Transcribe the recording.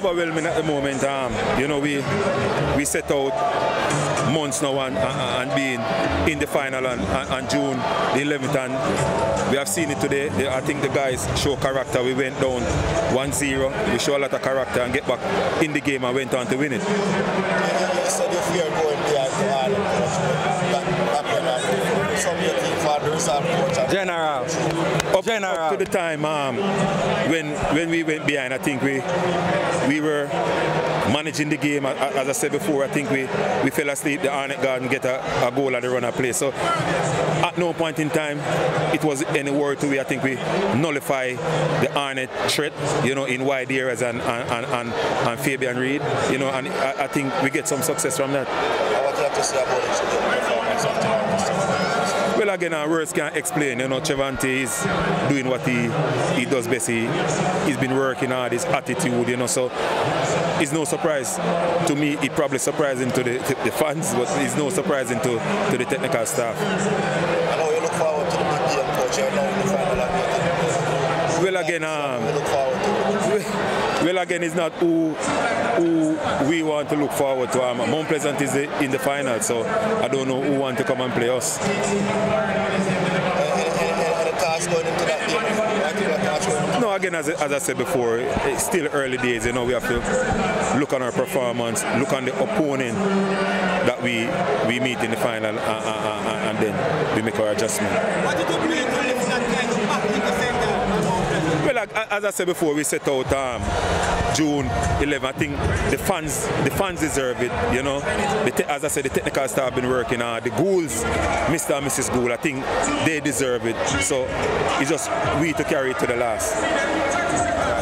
overwhelming at the moment. Um, you know, we we set out months now and, and, and being in the final on, on, June the 11th and we have seen it today. I think the guys show character. We went down 1-0. We show a lot of character and get back in the game and went on to win it. You said you fear going behind the Ireland Some team fathers. General. Up, General. up to the time um, when when we went behind, I think we we were managing the game. As I said before, I think we, we fell asleep. The Arnett Garden get a, a goal at the run of play. So at no point in time it was any word to we. I think we nullify the Arnett threat, you know, in wide areas and and, and, and Fabian Reid, you know, and I, I, think we get some success from that. What do you have to say about the performance of well, again, our words can't explain. You know, Trivante is doing what he he does best. He he's been working hard. His attitude, you know, so it's no surprise to me. It probably surprising to the, to the fans, but it's no surprising to to the technical staff. I know you look forward to the big game, coach. You're now in the final. Well, again, um, well, again, it's not who who we want to look forward to. Um, Mount Pleasant is in the final, so I don't know who want to come and play us. No, again, as, as I said before, it's still early days. You know, we have to look on our performance, look on the opponent that we we meet in the final, uh, uh, uh, and then we make our adjustment. What did it mean to lift that kind of back in the center? Well, as I said before, we set out um, June 11. I think the fans, the fans deserve it. You know, as I said, the technical staff have been working hard. The ghouls, Mr. and Mrs. Ghoul, I think they deserve it. So it's just we to carry it to the last.